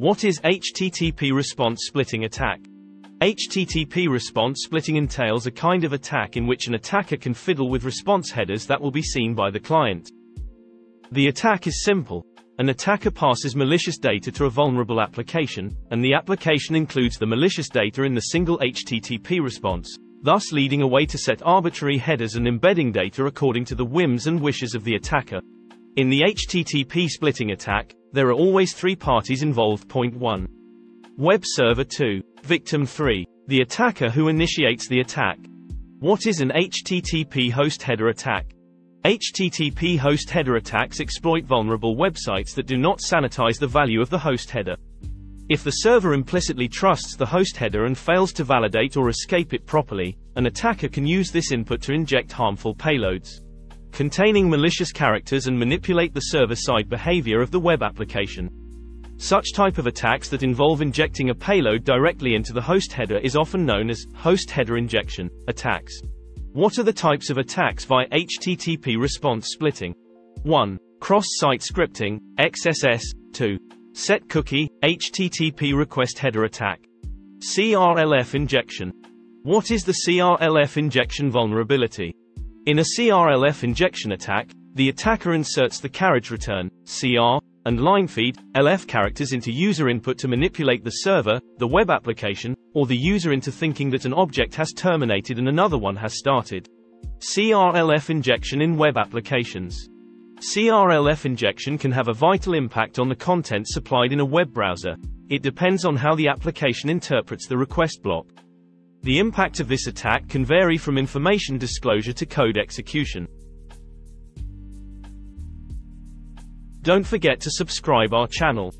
What is HTTP response splitting attack? HTTP response splitting entails a kind of attack in which an attacker can fiddle with response headers that will be seen by the client. The attack is simple. An attacker passes malicious data to a vulnerable application, and the application includes the malicious data in the single HTTP response, thus leading a way to set arbitrary headers and embedding data according to the whims and wishes of the attacker. In the HTTP splitting attack, there are always three parties involved. Point 1. Web server 2. Victim 3. The attacker who initiates the attack. What is an HTTP host header attack? HTTP host header attacks exploit vulnerable websites that do not sanitize the value of the host header. If the server implicitly trusts the host header and fails to validate or escape it properly, an attacker can use this input to inject harmful payloads containing malicious characters and manipulate the server-side behavior of the web application. Such type of attacks that involve injecting a payload directly into the host header is often known as host header injection attacks. What are the types of attacks via HTTP response splitting? 1. Cross-site scripting, XSS, 2. Set cookie, HTTP request header attack. CRLF injection. What is the CRLF injection vulnerability? In a CRLF injection attack, the attacker inserts the carriage return, CR, and line feed, LF characters into user input to manipulate the server, the web application, or the user into thinking that an object has terminated and another one has started. CRLF injection in web applications. CRLF injection can have a vital impact on the content supplied in a web browser. It depends on how the application interprets the request block. The impact of this attack can vary from information disclosure to code execution. Don't forget to subscribe our channel.